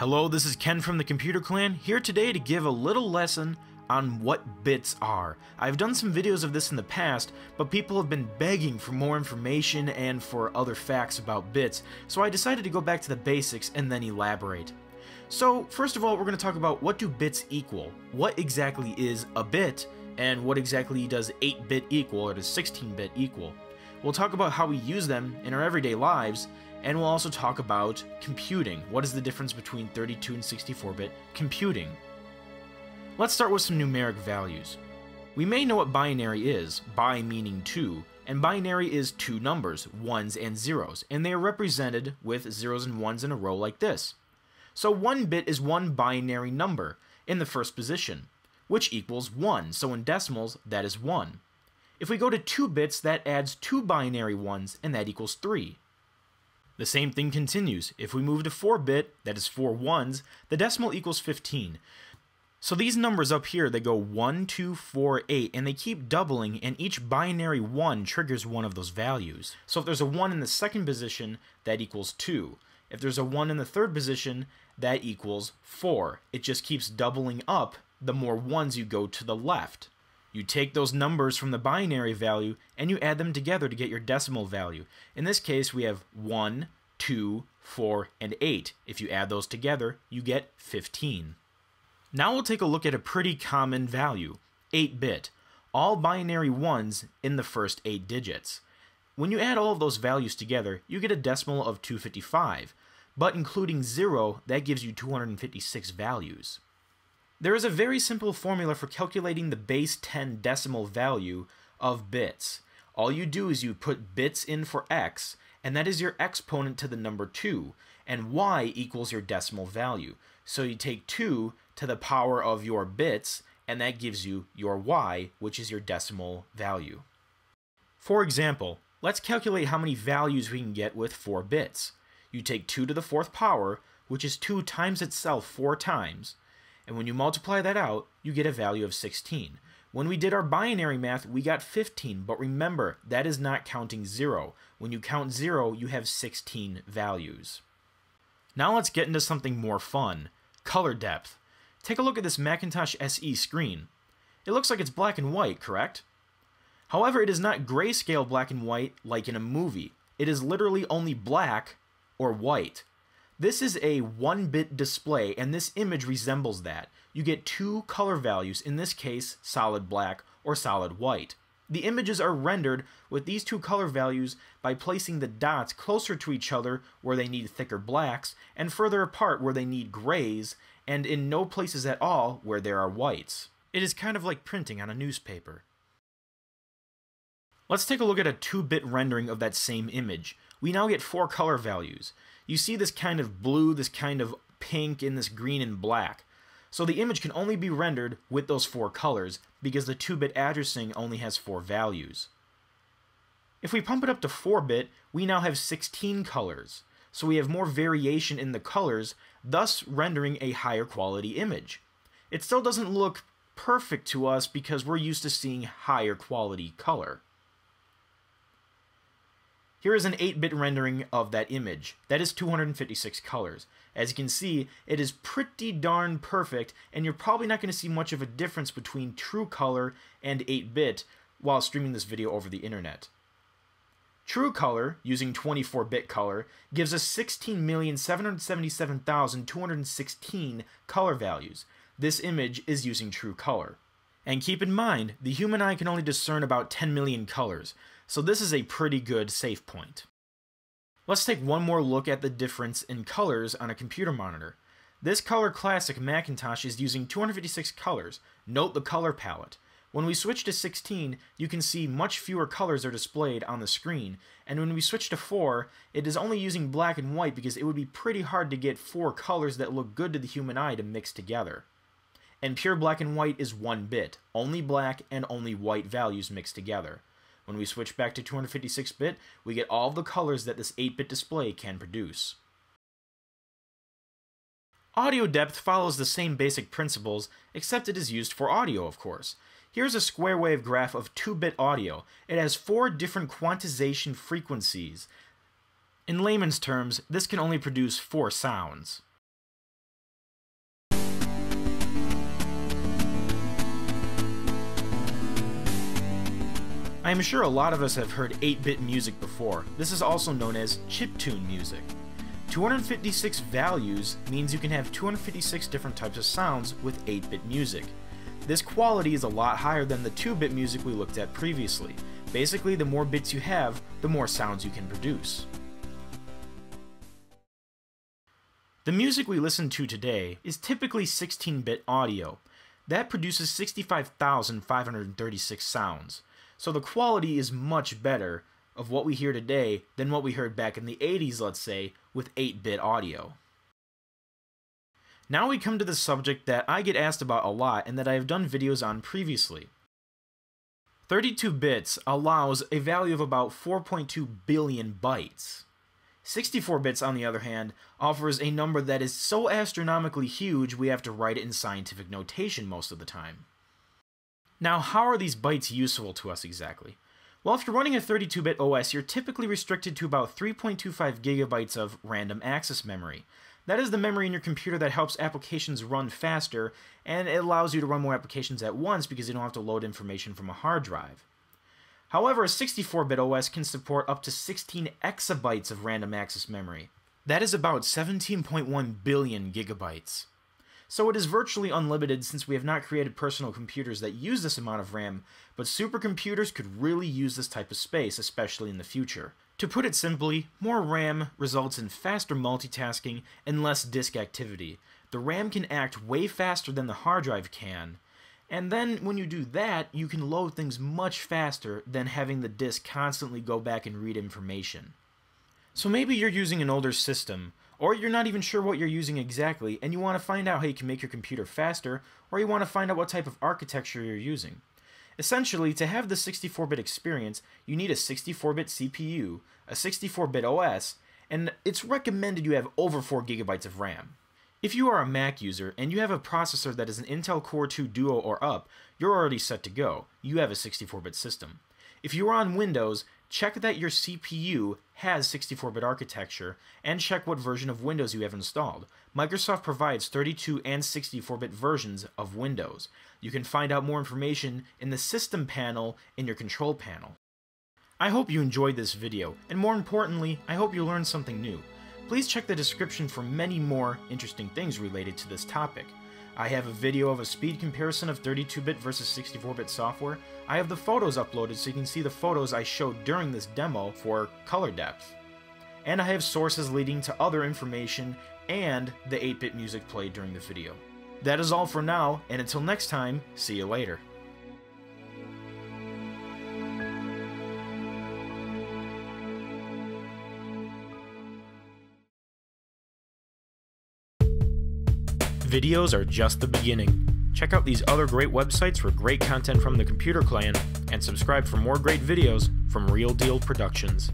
Hello, this is Ken from the Computer Clan, here today to give a little lesson on what bits are. I've done some videos of this in the past, but people have been begging for more information and for other facts about bits, so I decided to go back to the basics and then elaborate. So, first of all, we're going to talk about what do bits equal? What exactly is a bit, and what exactly does 8-bit equal, or does 16-bit equal? We'll talk about how we use them in our everyday lives, and we'll also talk about computing. What is the difference between 32 and 64-bit computing? Let's start with some numeric values. We may know what binary is, bi meaning 2, and binary is two numbers, ones and zeros, and they are represented with zeros and ones in a row like this. So 1 bit is one binary number in the first position, which equals 1, so in decimals that is 1. If we go to 2 bits, that adds two binary ones, and that equals 3. The same thing continues. If we move to 4 bit, that is 4 ones, the decimal equals 15. So these numbers up here, they go 1, 2, 4, 8, and they keep doubling, and each binary 1 triggers one of those values. So if there's a 1 in the second position, that equals 2. If there's a 1 in the third position, that equals 4. It just keeps doubling up the more ones you go to the left. You take those numbers from the binary value and you add them together to get your decimal value. In this case, we have 1, 2, 4, and 8. If you add those together, you get 15. Now we'll take a look at a pretty common value, 8-bit. All binary ones in the first 8 digits. When you add all of those values together, you get a decimal of 255, but including 0, that gives you 256 values. There is a very simple formula for calculating the base 10 decimal value of bits. All you do is you put bits in for x, and that is your exponent to the number 2, and y equals your decimal value. So you take 2 to the power of your bits, and that gives you your y, which is your decimal value. For example, let's calculate how many values we can get with 4 bits. You take 2 to the fourth power, which is 2 times itself 4 times, and when you multiply that out, you get a value of 16. When we did our binary math, we got 15, but remember, that is not counting 0. When you count 0, you have 16 values. Now let's get into something more fun. Color depth. Take a look at this Macintosh SE screen. It looks like it's black and white, correct? However, it is not grayscale black and white like in a movie. It is literally only black or white. This is a 1-bit display, and this image resembles that. You get two color values, in this case, solid black or solid white. The images are rendered with these two color values by placing the dots closer to each other where they need thicker blacks, and further apart where they need grays, and in no places at all where there are whites. It is kind of like printing on a newspaper. Let's take a look at a 2-bit rendering of that same image. We now get four color values you see this kind of blue, this kind of pink, and this green and black. So the image can only be rendered with those four colors because the 2-bit addressing only has four values. If we pump it up to 4-bit, we now have 16 colors. So we have more variation in the colors, thus rendering a higher quality image. It still doesn't look perfect to us because we're used to seeing higher quality color. Here is an 8-bit rendering of that image. That is 256 colors. As you can see, it is pretty darn perfect, and you're probably not going to see much of a difference between true color and 8-bit while streaming this video over the internet. True color, using 24-bit color, gives us 16,777,216 color values. This image is using true color. And keep in mind, the human eye can only discern about 10 million colors, so this is a pretty good safe point. Let's take one more look at the difference in colors on a computer monitor. This Color Classic Macintosh is using 256 colors. Note the color palette. When we switch to 16, you can see much fewer colors are displayed on the screen, and when we switch to 4, it is only using black and white because it would be pretty hard to get four colors that look good to the human eye to mix together. And pure black and white is 1 bit, only black and only white values mixed together. When we switch back to 256-bit, we get all the colors that this 8-bit display can produce. Audio depth follows the same basic principles, except it is used for audio, of course. Here's a square wave graph of 2-bit audio. It has four different quantization frequencies. In layman's terms, this can only produce four sounds. I am sure a lot of us have heard 8-bit music before. This is also known as chiptune music. 256 values means you can have 256 different types of sounds with 8-bit music. This quality is a lot higher than the 2-bit music we looked at previously. Basically, the more bits you have, the more sounds you can produce. The music we listen to today is typically 16-bit audio. That produces 65,536 sounds. So the quality is much better of what we hear today than what we heard back in the 80s, let's say, with 8-bit audio. Now we come to the subject that I get asked about a lot and that I have done videos on previously. 32 bits allows a value of about 4.2 billion bytes. 64 bits, on the other hand, offers a number that is so astronomically huge we have to write it in scientific notation most of the time. Now, how are these bytes useful to us exactly? Well, if you're running a 32-bit OS, you're typically restricted to about 3.25 gigabytes of random access memory. That is the memory in your computer that helps applications run faster, and it allows you to run more applications at once because you don't have to load information from a hard drive. However, a 64-bit OS can support up to 16 exabytes of random access memory. That is about 17.1 billion gigabytes. So it is virtually unlimited since we have not created personal computers that use this amount of RAM, but supercomputers could really use this type of space, especially in the future. To put it simply, more RAM results in faster multitasking and less disk activity. The RAM can act way faster than the hard drive can, and then when you do that, you can load things much faster than having the disk constantly go back and read information. So maybe you're using an older system, or you're not even sure what you're using exactly, and you want to find out how you can make your computer faster, or you want to find out what type of architecture you're using. Essentially, to have the 64-bit experience, you need a 64-bit CPU, a 64-bit OS, and it's recommended you have over 4 gigabytes of RAM. If you are a Mac user and you have a processor that is an Intel Core 2 Duo or up, you're already set to go. You have a 64-bit system. If you are on Windows, check that your CPU has 64-bit architecture and check what version of Windows you have installed. Microsoft provides 32 and 64-bit versions of Windows. You can find out more information in the System panel in your Control panel. I hope you enjoyed this video, and more importantly, I hope you learned something new. Please check the description for many more interesting things related to this topic. I have a video of a speed comparison of 32-bit versus 64-bit software. I have the photos uploaded so you can see the photos I showed during this demo for color depth. And I have sources leading to other information and the 8-bit music played during the video. That is all for now, and until next time, see you later. Videos are just the beginning. Check out these other great websites for great content from the Computer Clan, and subscribe for more great videos from Real Deal Productions.